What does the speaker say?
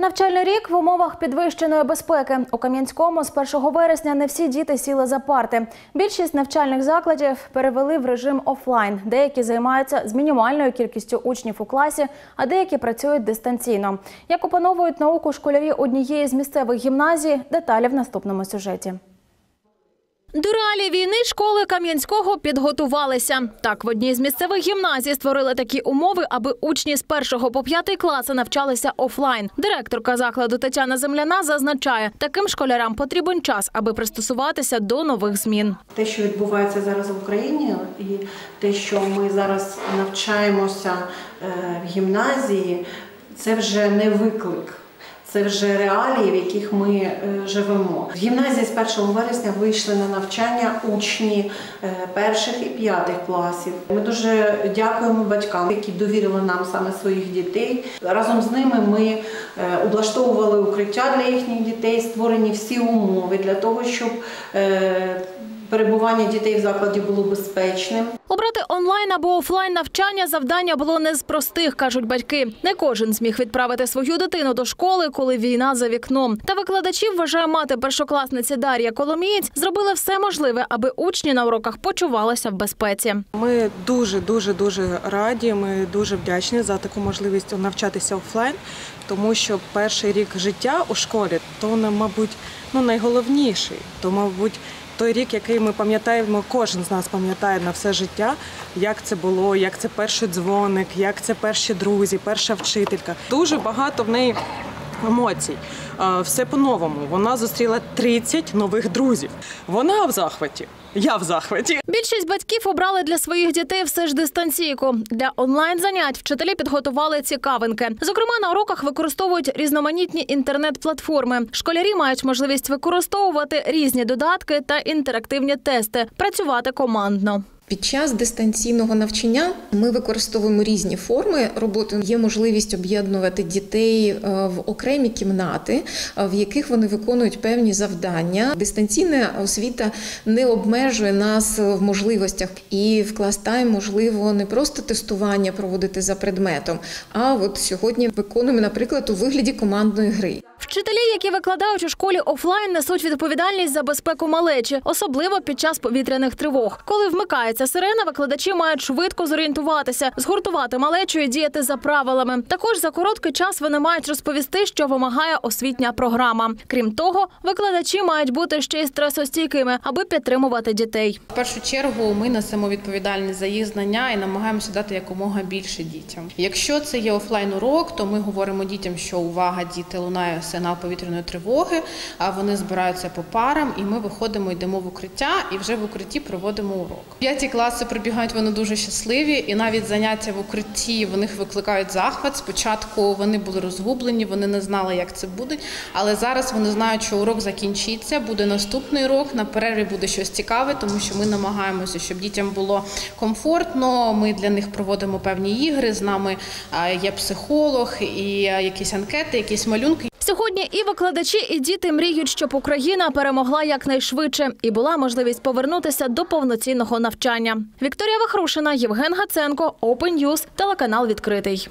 Навчальний рік в умовах підвищеної безпеки. У Кам'янському з 1 вересня не всі діти сіли за парти. Більшість навчальних закладів перевели в режим офлайн. Деякі займаються з мінімальною кількістю учнів у класі, а деякі працюють дистанційно. Як опановують науку школярі однієї з місцевих гімназій, деталі в наступному сюжеті. До реалій війни школи Кам'янського підготувалися. Так, в одній з місцевих гімназій створили такі умови, аби учні з першого по п'ятий класи навчалися офлайн. Директорка закладу Тетяна Земляна зазначає, таким школярам потрібен час, аби пристосуватися до нових змін. Те, що відбувається зараз в Україні, і те, що ми зараз навчаємося е, в гімназії, це вже не виклик. Це вже реалії, в яких ми е, живемо. В гімназії з 1 вересня вийшли на навчання учні е, перших і п'ятих класів. Ми дуже дякуємо батькам, які довірили нам саме своїх дітей. Разом з ними ми е, облаштовували укриття для їхніх дітей, створені всі умови для того, щоб перебування дітей в закладі було безпечним. Обрати онлайн або офлайн навчання завдання було не з простих, кажуть батьки. Не кожен зміг відправити свою дитину до школи, коли війна за вікном. Та викладачі, вважає мати першокласниці Дар'я Коломієць, зробили все можливе, аби учні на уроках почувалися в безпеці. Ми дуже дуже дуже раді. Ми дуже вдячні за таку можливість навчатися офлайн, тому що перший рік життя у школі то мабуть ну найголовніший. То, мабуть, той рік, який ми пам'ятаємо, кожен з нас пам'ятає на все життя, як це було, як це перший дзвоник, як це перші друзі, перша вчителька. Дуже багато в неї. Емоцій, Е, все по-новому. Вона зустріла 30 нових друзів. Вона в захваті. Я в захваті. Більшість батьків обрали для своїх дітей все ж дистанційку. Для онлайн занять вчителі підготували цікавинки. Зокрема, на уроках використовують різноманітні інтернет-платформи. Школярі мають можливість використовувати різні додатки та інтерактивні тести, працювати командно. Під час дистанційного навчання ми використовуємо різні форми роботи. Є можливість об'єднувати дітей е, в окремі кімнати, е, в яких вони виконують певні завдання. Дистанційна освіта не обмежує нас в можливостях, і в клас-тайм можливо не просто тестування проводити за предметом, а от сьогодні виконуємо, наприклад, у вигляді командної гри. Вчителі, які викладають у школі офлайн, несуть відповідальність за безпеку малечі, особливо під час повітряних тривог. Коли вмикається сирена, викладачі мають швидко зорієнтуватися, згуртувати малечу і діяти за правилами. Також за короткий час вони мають розповісти, що вимагає освітня програма. Крім того, викладачі мають бути ще й стресостійкими, аби підтримувати дітей. В першу чергу ми несемо відповідальність за їх знання і намагаємося дати якомога більше дітям. Якщо це є офлайн урок, то ми говоримо дітям, що увага, діти лунає сигнал повітряної тривоги. А вони збираються по парам, і ми виходимо, йдемо в укриття, і вже в укритті проводимо урок. П'яті класи прибігають вони дуже щасливі, і навіть заняття в укритті в них викликають захват. Спочатку вони були розгублені, вони не знали, як це буде. Але зараз вони знають, що урок закінчиться, буде наступний урок. На перерві буде щось цікаве, тому що ми намагаємося, щоб дітям було комфортно. Ми для них проводимо певні ігри. З нами є психолог і якісь анкети, якісь малюнки. Сьогодні і викладачі, і діти мріють, щоб Україна перемогла якнайшвидше і була можливість повернутися до повноцінного навчання. Вікторія Вахрушина, Євген Гаценко, Open News, телеканал відкритий.